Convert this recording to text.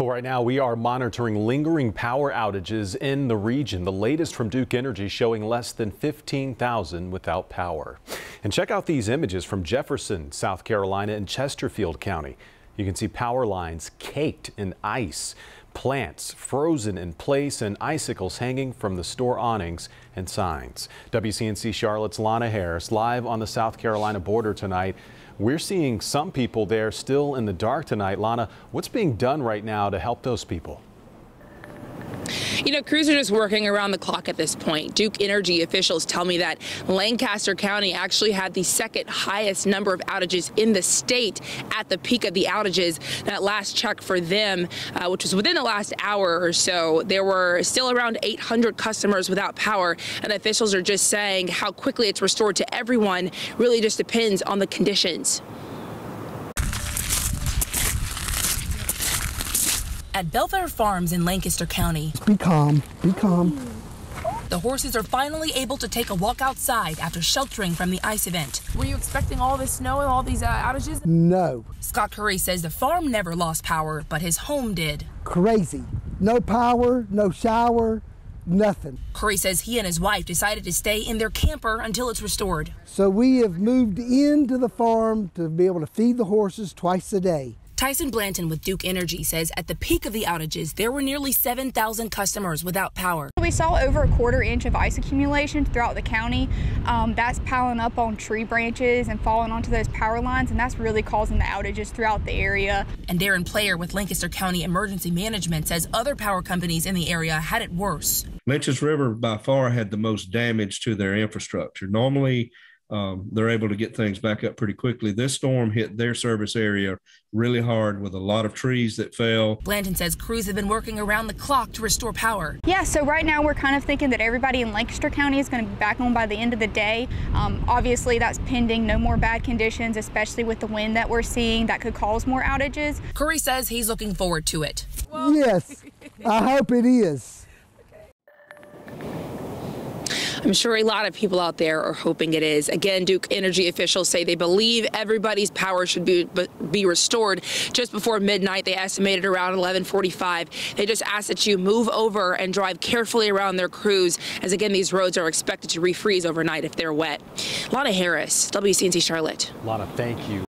Well, right now, we are monitoring lingering power outages in the region. The latest from Duke Energy showing less than 15,000 without power. And check out these images from Jefferson, South Carolina, and Chesterfield County. You can see power lines caked in ice, plants frozen in place, and icicles hanging from the store awnings and signs. WCNC Charlotte's Lana Harris live on the South Carolina border tonight. We're seeing some people there still in the dark tonight. Lana, what's being done right now to help those people? You know, crews are just working around the clock at this point. Duke Energy officials tell me that Lancaster County actually had the second highest number of outages in the state at the peak of the outages. That last check for them, uh, which was within the last hour or so, there were still around 800 customers without power. And officials are just saying how quickly it's restored to everyone really just depends on the conditions. At Belfair Farms in Lancaster County. Be calm, be calm. The horses are finally able to take a walk outside after sheltering from the ice event. Were you expecting all this snow and all these uh, outages? No. Scott Curry says the farm never lost power, but his home did. Crazy. No power, no shower, nothing. Curry says he and his wife decided to stay in their camper until it's restored. So we have moved into the farm to be able to feed the horses twice a day. Tyson Blanton with Duke Energy says at the peak of the outages, there were nearly 7,000 customers without power. We saw over a quarter inch of ice accumulation throughout the county. Um, that's piling up on tree branches and falling onto those power lines, and that's really causing the outages throughout the area. And Darren Player with Lancaster County Emergency Management says other power companies in the area had it worse. Lynches River by far had the most damage to their infrastructure. Normally, um, they're able to get things back up pretty quickly. This storm hit their service area really hard with a lot of trees that fell. Blanton says crews have been working around the clock to restore power. Yeah, so right now we're kind of thinking that everybody in Lancaster County is going to be back on by the end of the day. Um, obviously, that's pending no more bad conditions, especially with the wind that we're seeing that could cause more outages. Curry says he's looking forward to it. Yes, I hope it is. I'm sure a lot of people out there are hoping it is. Again, Duke Energy officials say they believe everybody's power should be be restored just before midnight. They estimated around 11:45. They just ask that you move over and drive carefully around their crews, as again these roads are expected to refreeze overnight if they're wet. Lana Harris, WCNC Charlotte. Lana, thank you.